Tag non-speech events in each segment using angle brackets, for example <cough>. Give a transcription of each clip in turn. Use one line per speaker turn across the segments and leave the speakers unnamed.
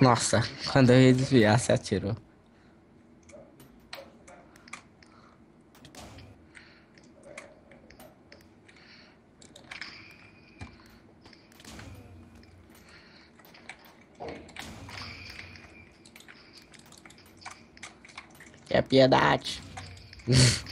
Nossa, quando eu ia desviar, se atirou. É piedade. <laughs>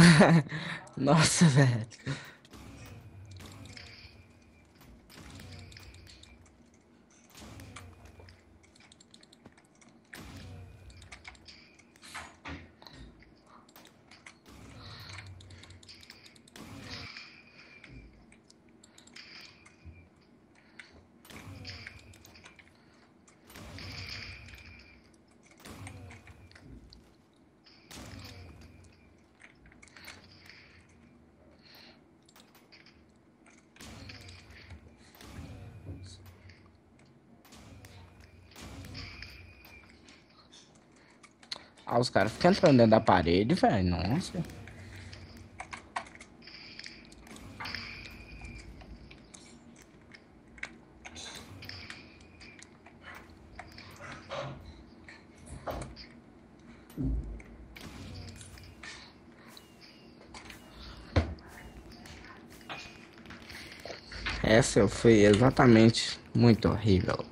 <laughs> Nossa, velho. Ah, os caras ficam entrando dentro da parede, velho. Nossa. Essa foi exatamente muito horrível.